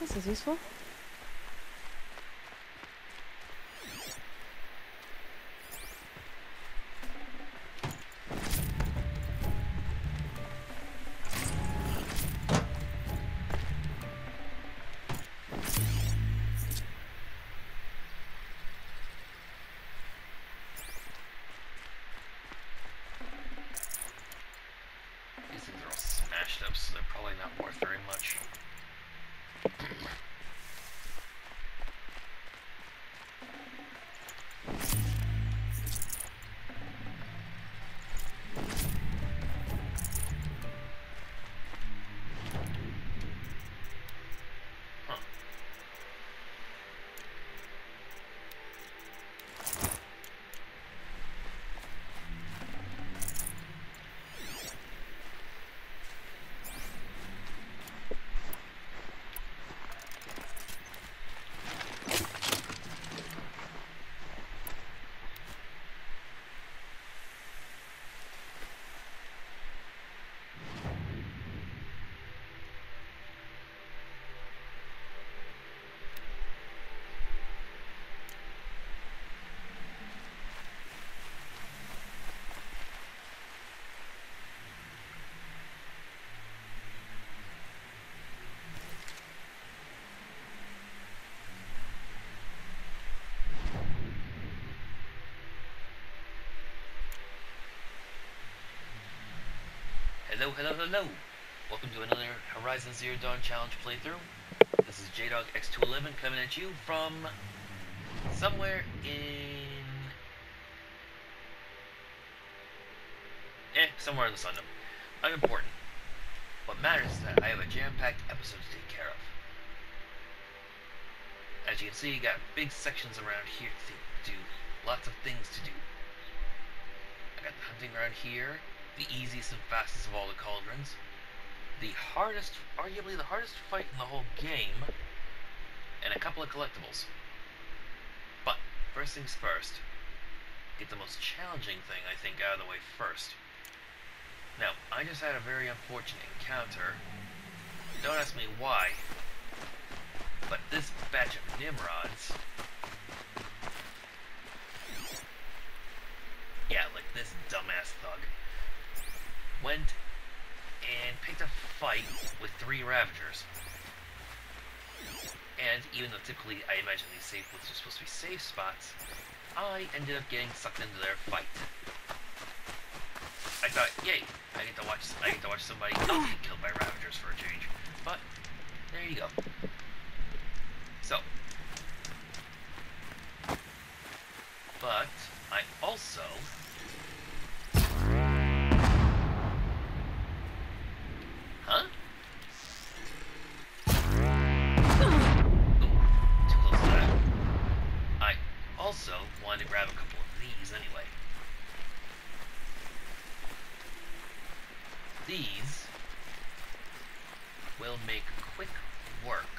This is useful. Hello, hello, hello! Welcome to another Horizon Zero Dawn Challenge playthrough. This is JDog X211 coming at you from somewhere in. Eh, somewhere in the Sundom. Unimportant. What matters is that I have a jam packed episode to take care of. As you can see, you got big sections around here to do. Lots of things to do. I got the hunting ground here, the easiest and fastest of all the cauldrons, the hardest, arguably the hardest fight in the whole game, and a couple of collectibles. But first things first, get the most challenging thing I think out of the way first. Now, I just had a very unfortunate encounter. Don't ask me why, but this batch of Nimrods. Yeah, like this dumbass thug went and picked a fight with three Ravagers. And even though typically I imagine these safe booths are supposed to be safe spots, I ended up getting sucked into their fight. I thought, yay, I get to watch I get to watch somebody get killed by Ravagers for a change. But there you go. So but I also Huh? too close to that. I also wanted to grab a couple of these anyway. These will make quick work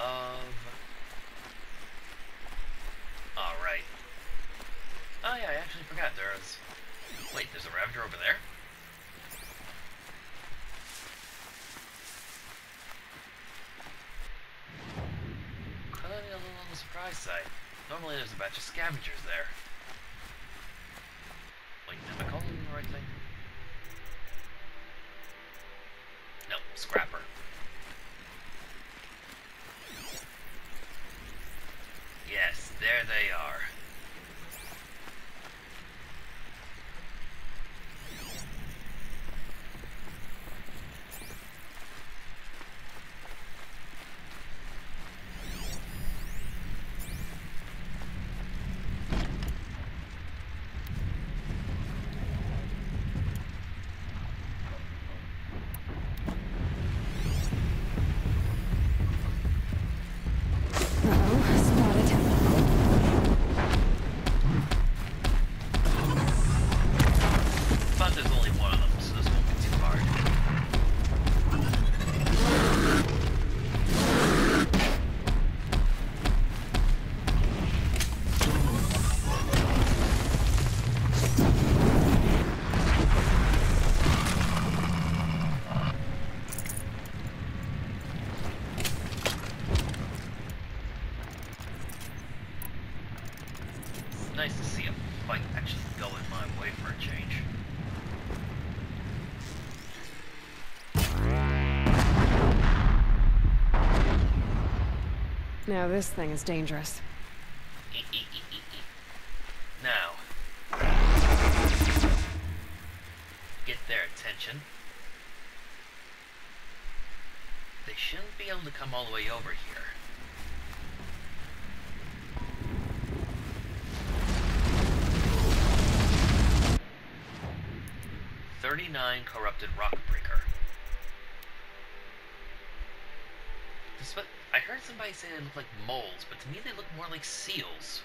of... Alright. Oh yeah, I actually forgot there's... Wait, there's a Ravager over there? Caught me a little on the surprise side. Batch of scavengers there. Now this thing is dangerous. now, get their attention. They shouldn't be able to come all the way over here. Thirty-nine corrupted rockbreaker. I heard somebody say they look like moles, but to me they look more like seals.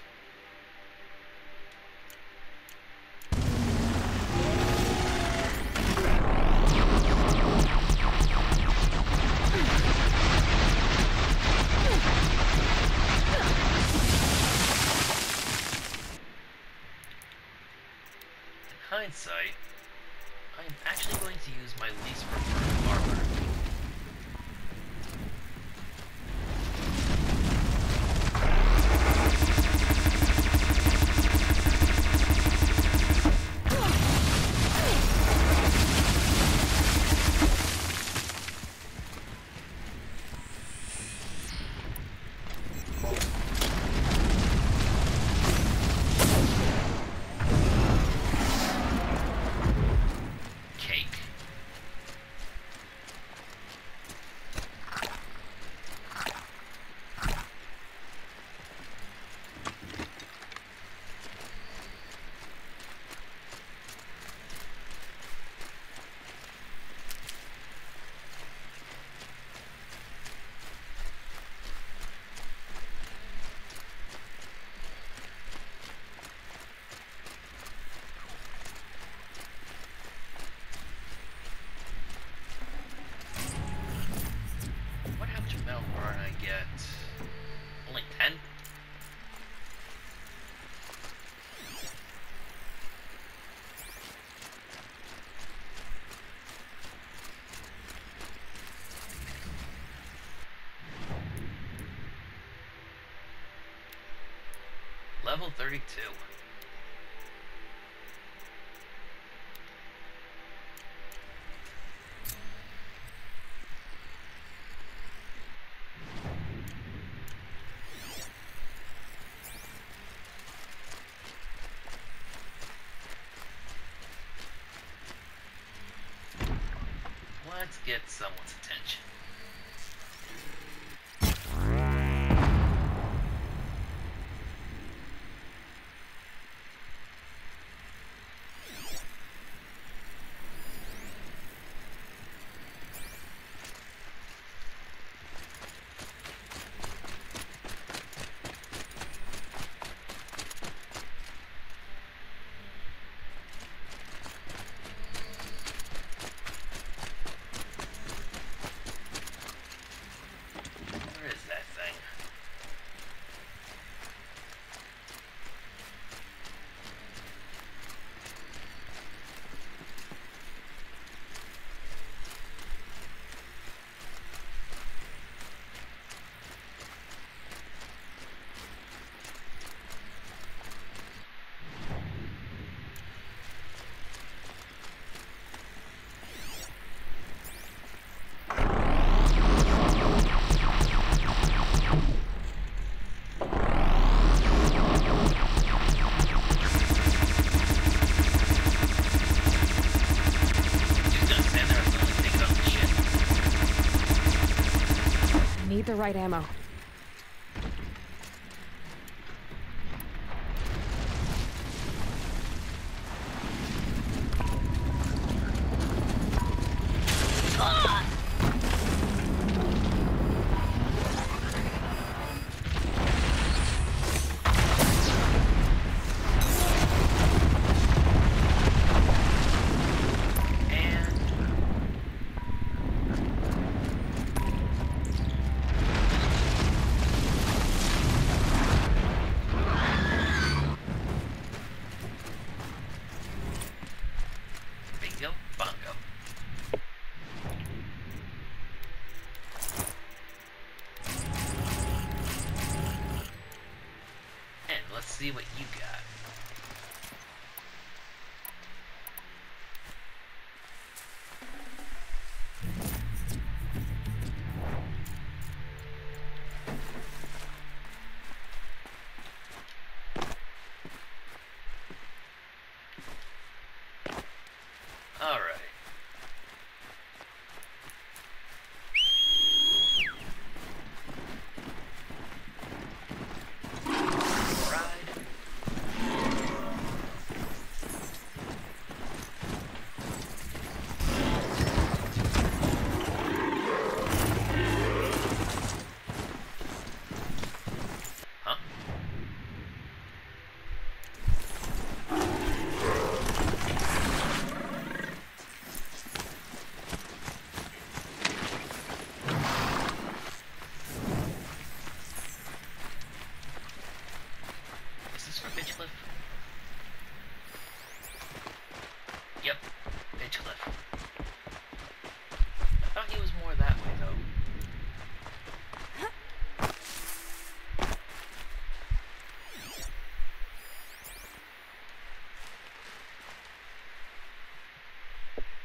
level 32. Let's get someone's attention. The right ammo.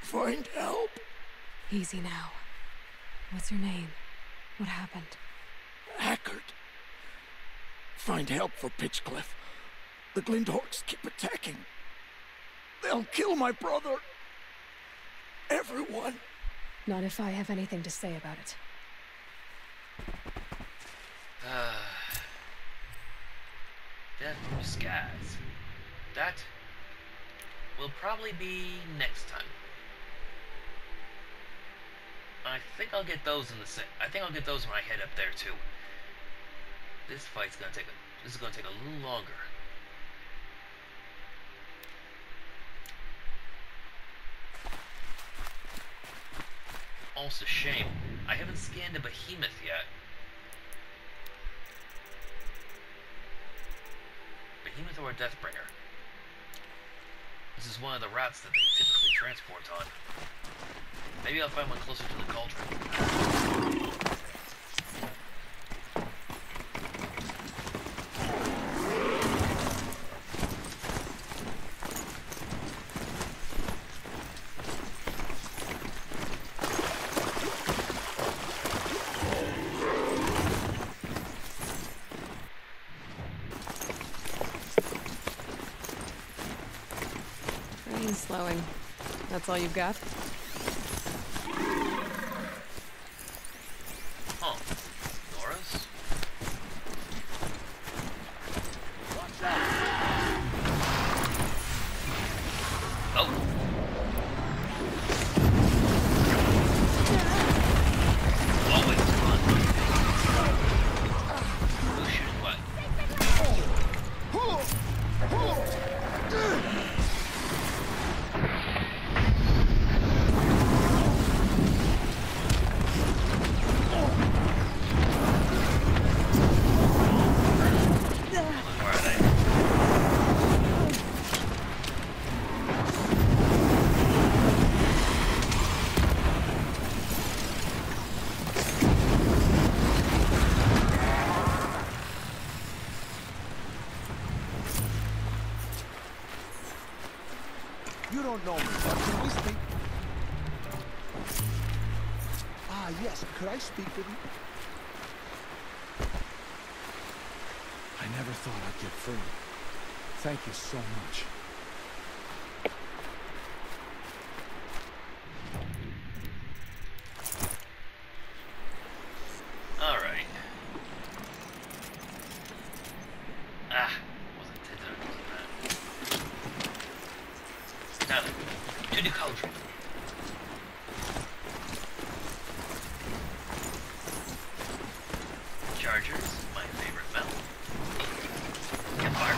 Find help. Easy now. What's your name? What happened? Hackard. Find help for Pitchcliff. The Glinthawks keep attacking. They'll kill my brother. Everyone. Not if I have anything to say about it. Uh, Death from Skies. That will probably be next time. I think I'll get those in the set. I think I'll get those when I head up there too. This fight's gonna take a. This is gonna take a little longer. Also, shame. I haven't scanned a behemoth yet. Behemoth or a Deathbringer? This is one of the routes that they typically transport on. Maybe I'll find one closer to the cauldron. All you've got? You don't know me, can we speak? Ah, yes. Could I speak with you? I never thought I'd get free. Thank you so much. Alright. Ah, wasn't intended to do that. Now then, to the cauldron. Chargers, my favorite metal. Campfire.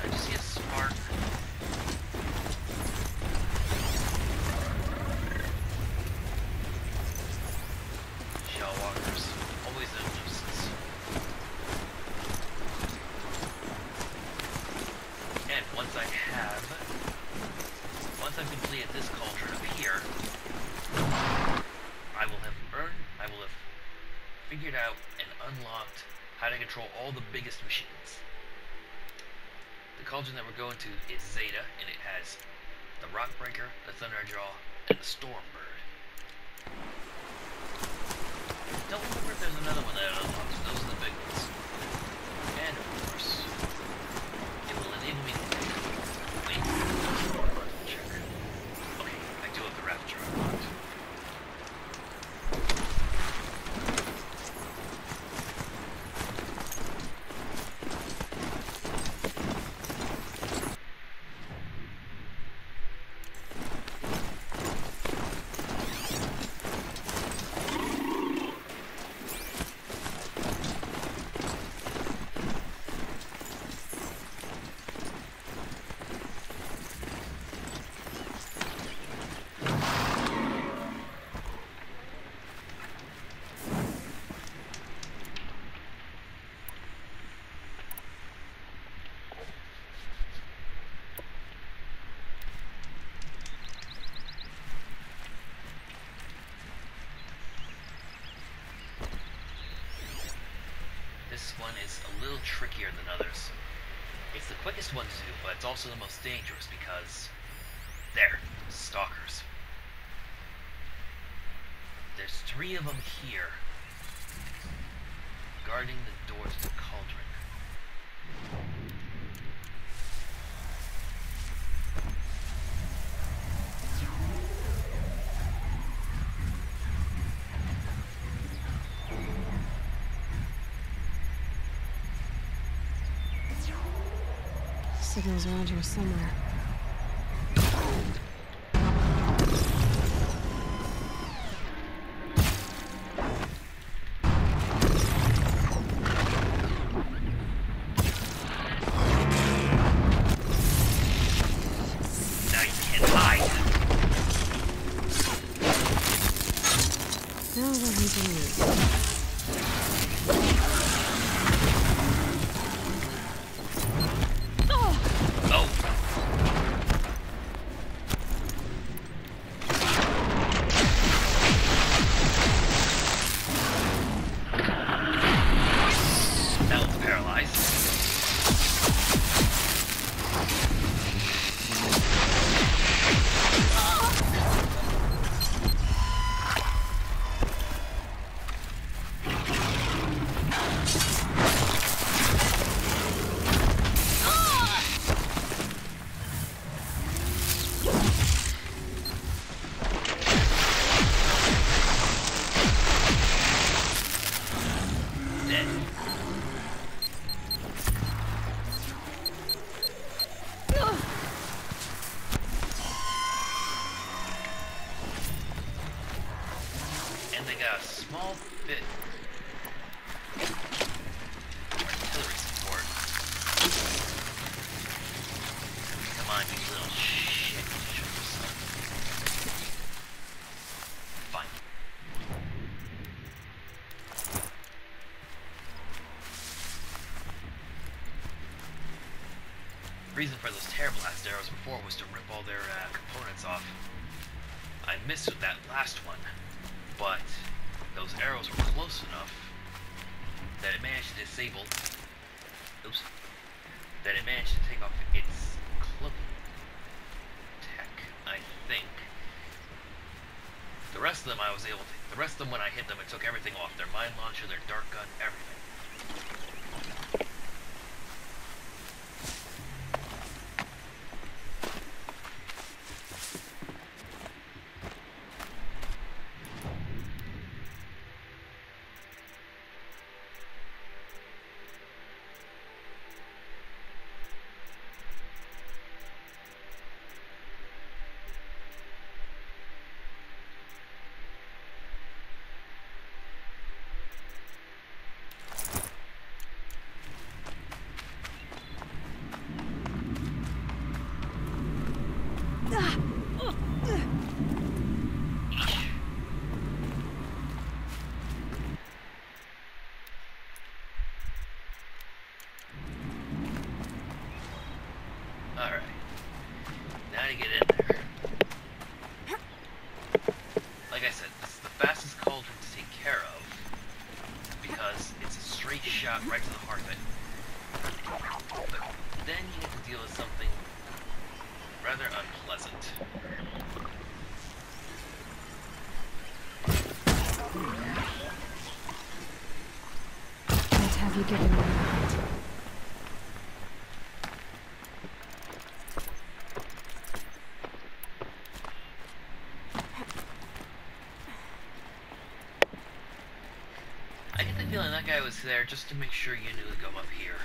I just see a spark. Shell walkers, always a nuisance. And once I have, once I've completed this cauldron up here, I will have earned, I will have figured out and unlocked how to control all the biggest machines. The cauldron that we're going to is Zeta, and it has the Rockbreaker, the Thunderjaw, and the Stormbird. Don't remember if there's another one that unlocks. Those are the big ones. And of course, it will enable me to wait. Check. Okay, I do have the Rapture unlocked. This one is a little trickier than others. It's the quickest one to do, but it's also the most dangerous because... There, stalkers. There's three of them here, guarding the the cauldron. Signal's around here somewhere. and they got a small bit artillery support. Come on, you little shit. Fine. Reason for those tear blast arrows before was to rip all their uh, components off. I missed with that last one but those arrows were close enough that it managed to disable, oops, that it managed to take off its cloaking tech, I think. The rest of them I was able to, the rest of them when I hit them, it took everything off, their mine launcher, their dart gun, everything. Alright. I was there just to make sure you knew to go up here.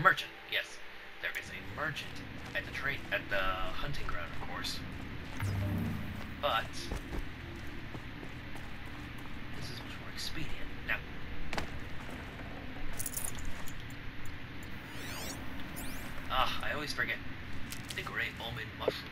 merchant, yes. There is a merchant at the trade at the hunting ground, of course. But this is much more expedient. Now Ah, I always forget. The great Omen mushroom.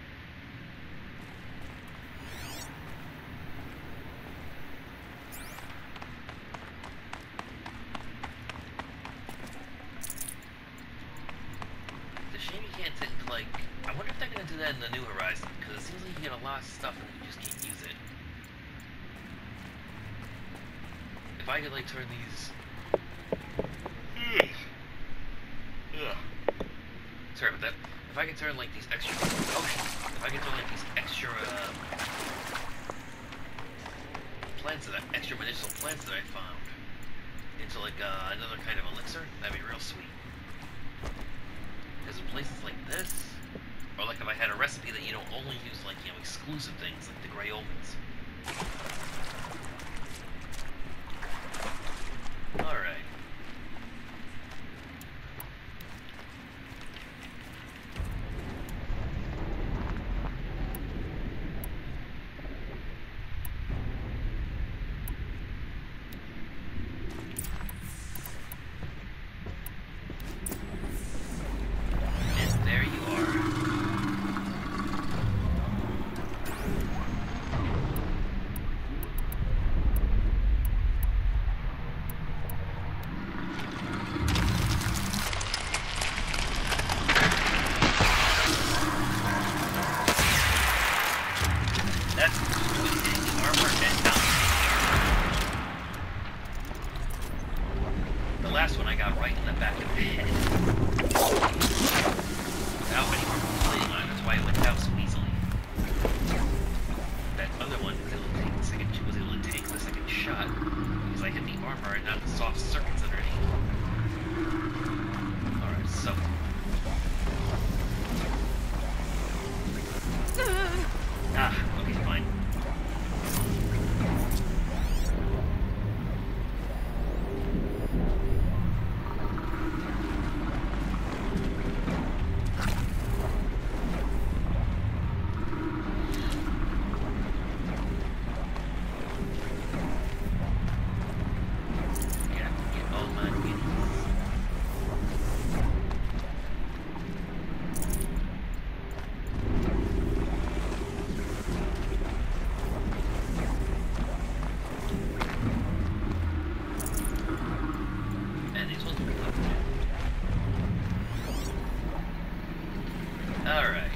Alright.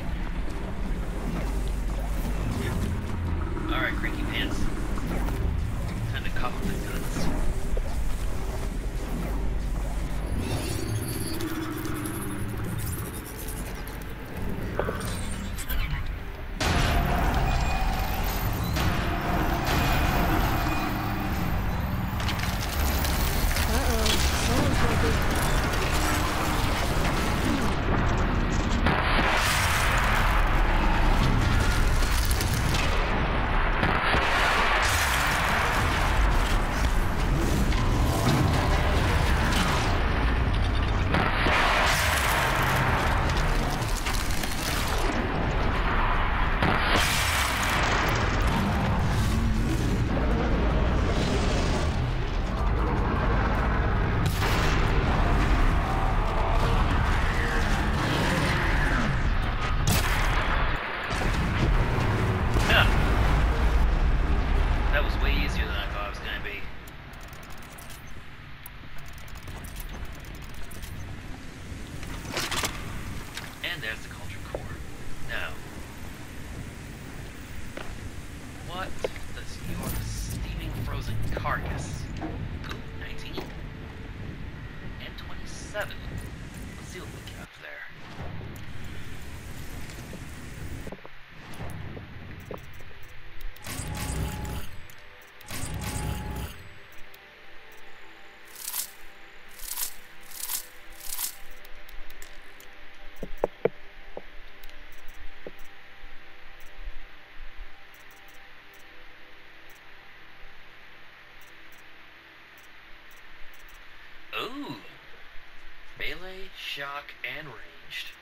And ranged.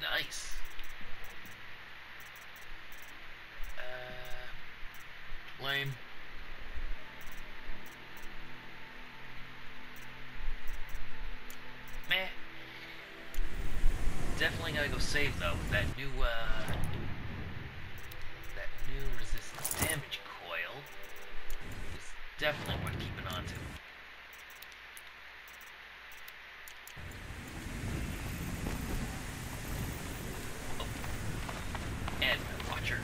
Nice. Uh, lame. Meh. Definitely gotta go save though. With that new uh that new resistance damage coil is definitely worth keeping on to. Oh. And my watcher.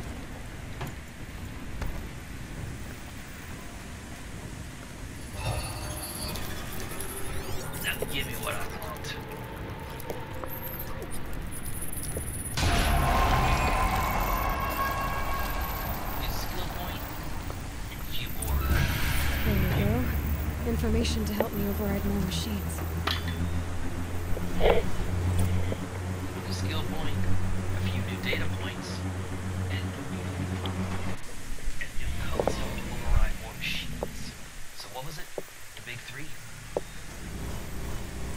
Now give me what I want. New skill point. And a few more. There you go. Information to help me override more machines. Skill point. A few new data points. And new codes to help me override more machines. So what was it? The big three?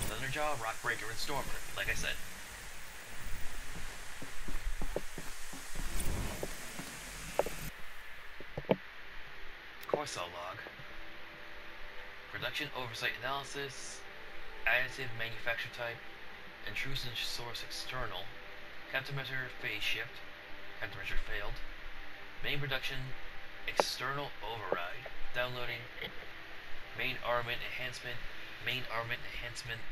Thunderjaw, Rockbreaker, and Stormer, like I said. Corcel log. Uh, Production oversight analysis. Additive manufacture type. Intrusion source external. Countermeasure phase shift. Countermeasure failed. Main production. External override. Downloading. Main armament enhancement. Main armament enhancement.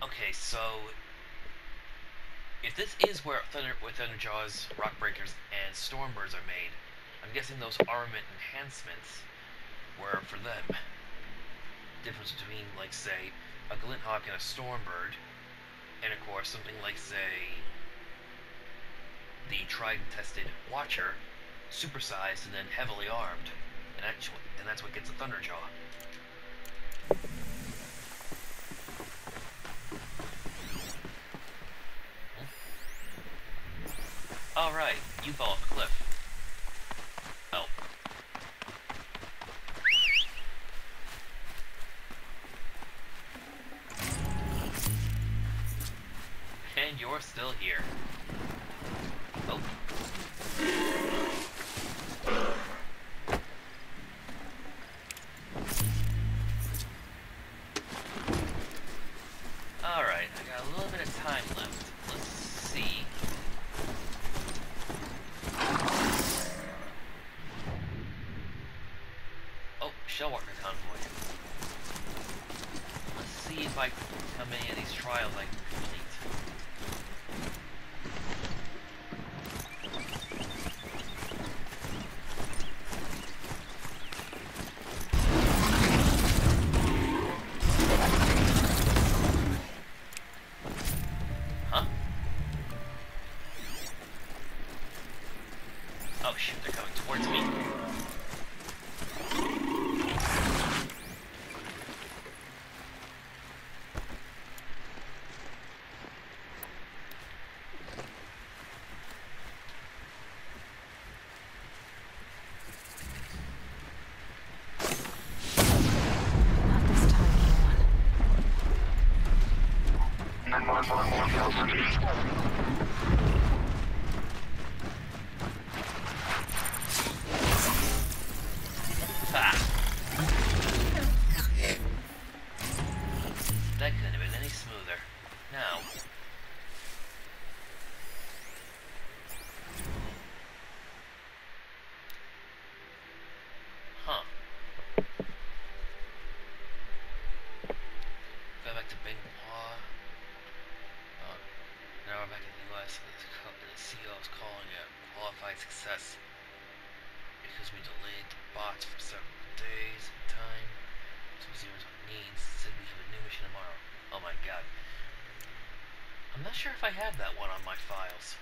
Okay, so if this is where Thunder where Thunderjaws, Rockbreakers, and Stormbirds are made, I'm guessing those armament enhancements were for them. Difference between, like, say, a Glinthawk and a Stormbird, and of course something like, say, the tried and tested Watcher, supersized and then heavily armed, and and that's what gets a Thunderjaw. Alright, you fall off cliff. You're still here. Oh. Alright, I got a little bit of time left. Let's see. Oh, Shellwalker convoy. Let's see if I can, how many of these trials I can complete. Uh, now we're back in the U.S. and the CEO is calling it qualified success because we delayed the bots for several days a time. So zeros needs. Said we have a new mission tomorrow. Oh my god. I'm not sure if I have that one on my files.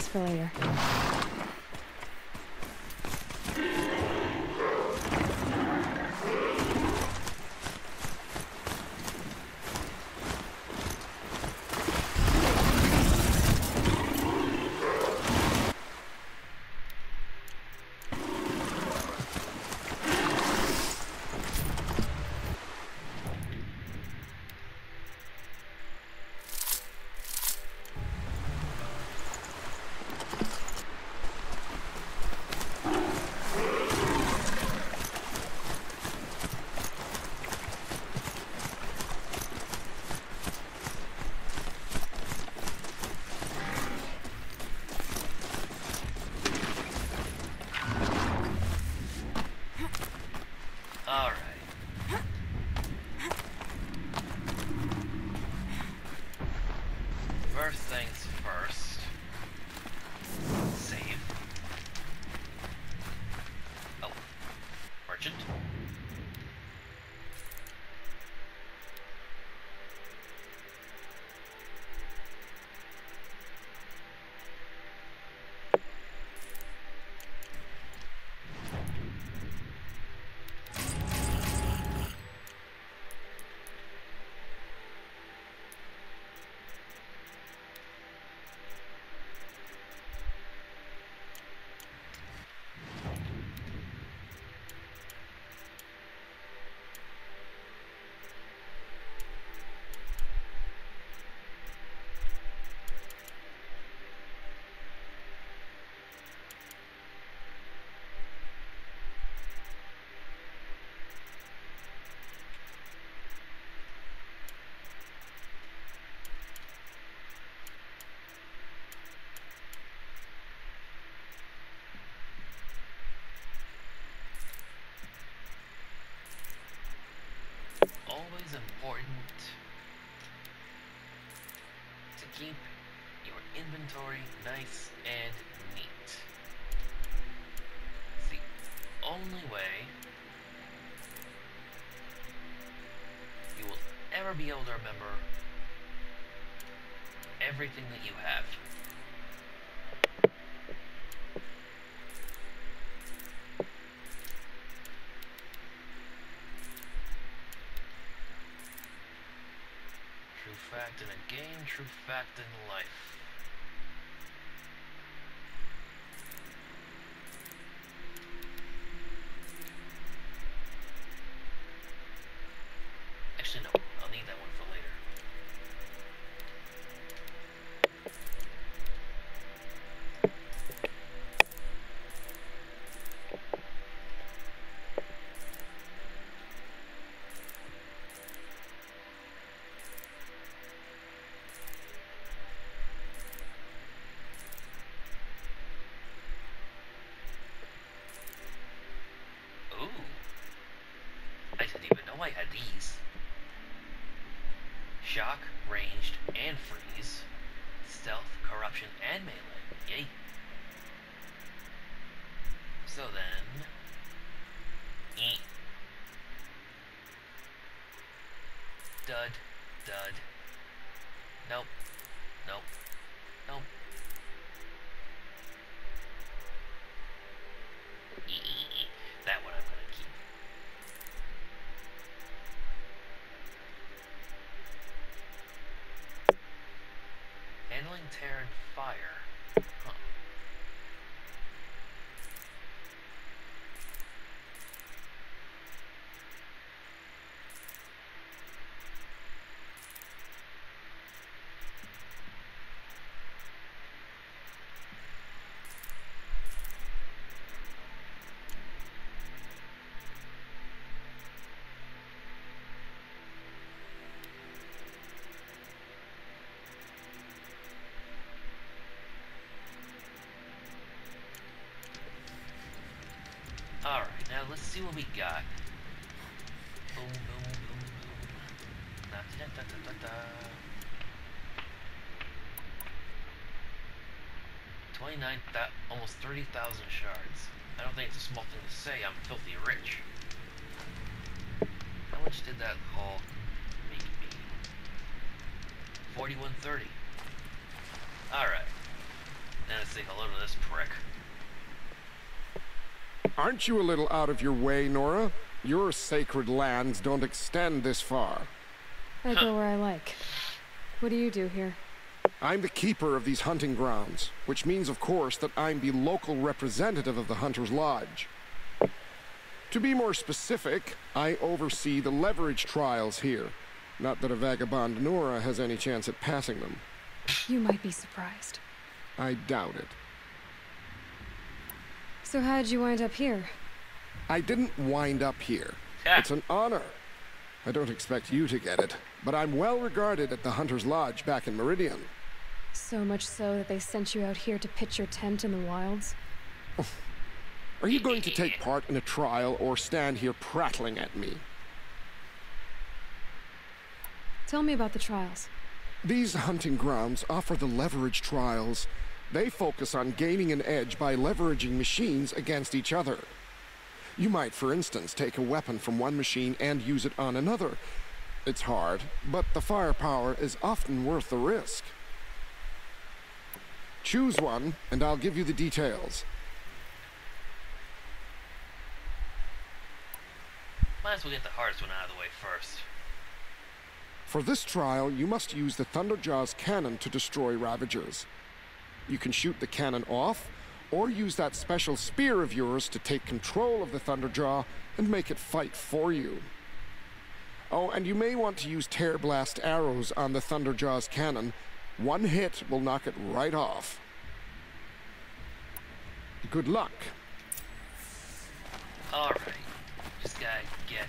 This for later. Inventory nice and neat. It's the only way you will ever be able to remember everything that you have. True fact in a game, true fact in life. So then... Eat. Dud. Dud. Nope. Let's see what we got. Boom, boom, boom, boom. Da, da, da, da, da, da. 29, thou- almost 30,000 shards. I don't think it's a small thing to say, I'm filthy rich. How much did that haul make me? 4130. Alright. Now let's say hello to this prick. Aren't you a little out of your way, Nora? Your sacred lands don't extend this far. I go where I like. What do you do here? I'm the keeper of these hunting grounds, which means, of course, that I'm the local representative of the Hunter's Lodge. To be more specific, I oversee the leverage trials here. Not that a vagabond Nora has any chance at passing them. You might be surprised. I doubt it. So how'd you wind up here? I didn't wind up here. Yeah. It's an honor. I don't expect you to get it, but I'm well regarded at the Hunter's Lodge back in Meridian. So much so that they sent you out here to pitch your tent in the wilds? Are you going to take part in a trial or stand here prattling at me? Tell me about the trials. These hunting grounds offer the leverage trials. They focus on gaining an edge by leveraging machines against each other. You might, for instance, take a weapon from one machine and use it on another. It's hard, but the firepower is often worth the risk. Choose one, and I'll give you the details. Might as well get the hardest one out of the way first. For this trial, you must use the Thunderjaw's cannon to destroy Ravagers. You can shoot the cannon off, or use that special spear of yours to take control of the Thunderjaw and make it fight for you. Oh, and you may want to use Tear Blast arrows on the Thunderjaw's cannon. One hit will knock it right off. Good luck. Alright. Just gotta get.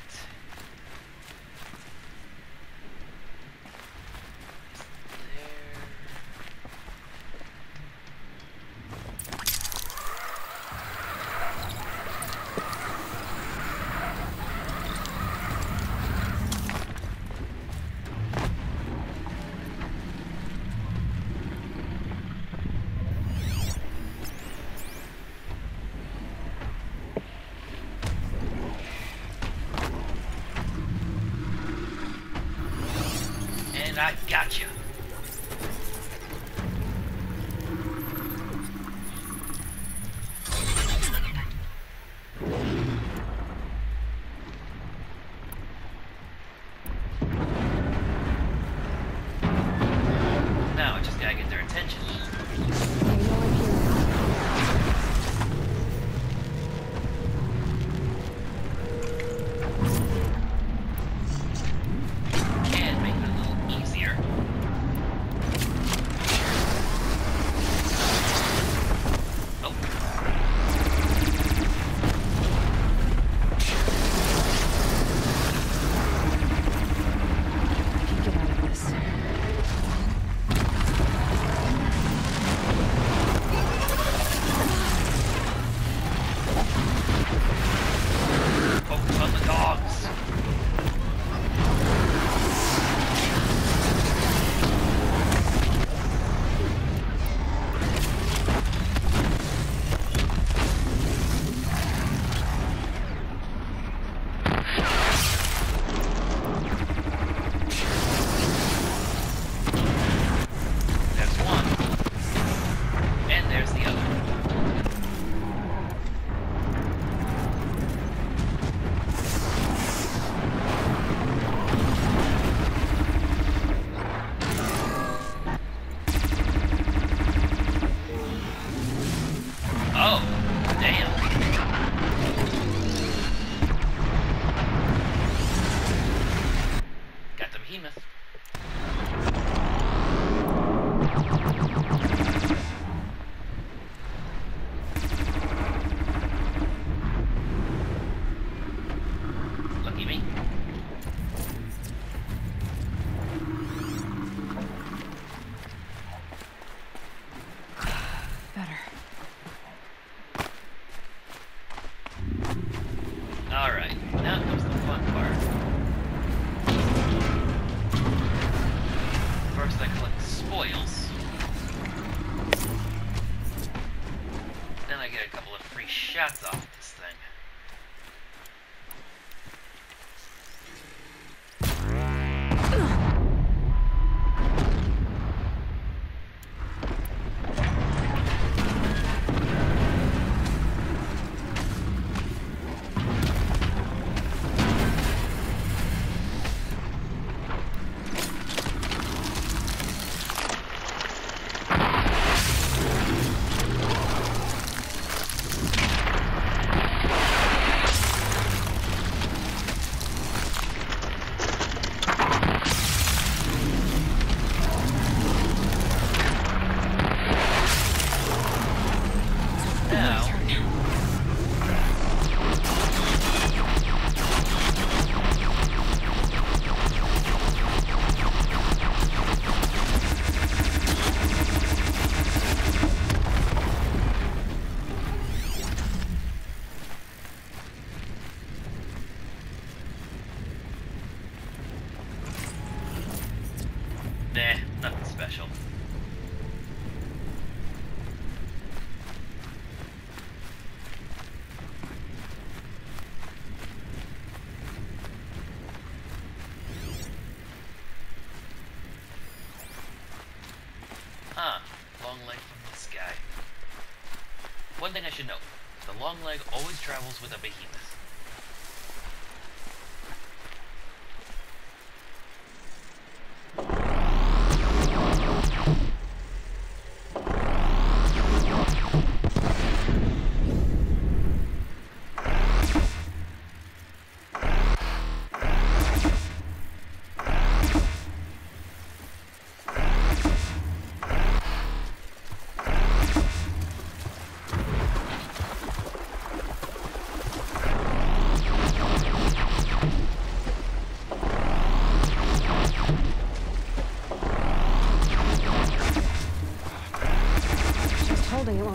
Long leg always travels with a behemoth.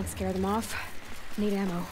Scare them off. Need ammo.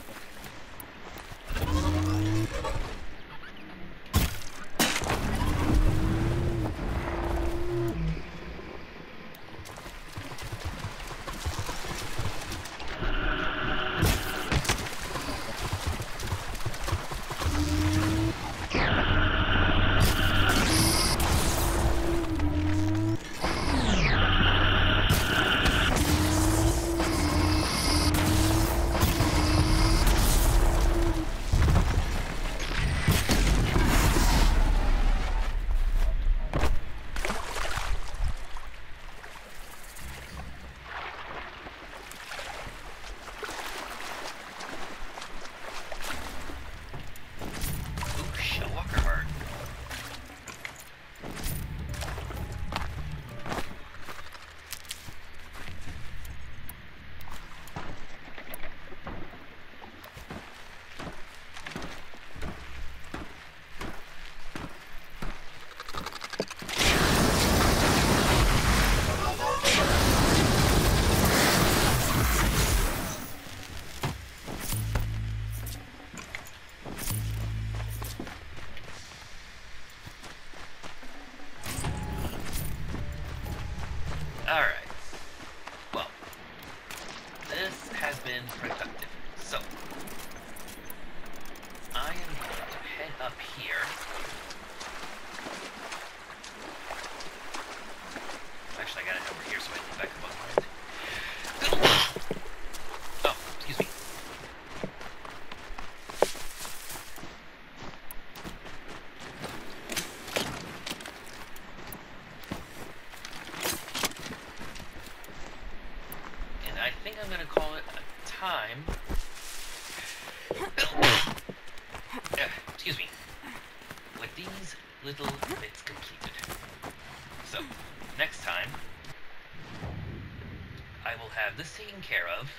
Have this taken care of,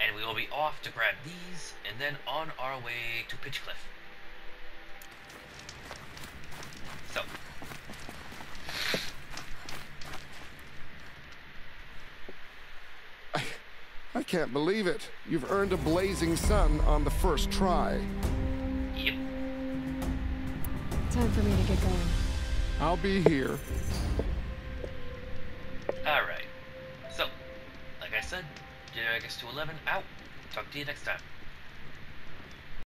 and we will be off to grab these, and then on our way to Pitchcliff. So, I can't believe it. You've earned a blazing sun on the first try. yep, Time for me to get going. I'll be here. Alright. So, like I said, Jedi August 211 out. Talk to you next time.